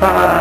Oh!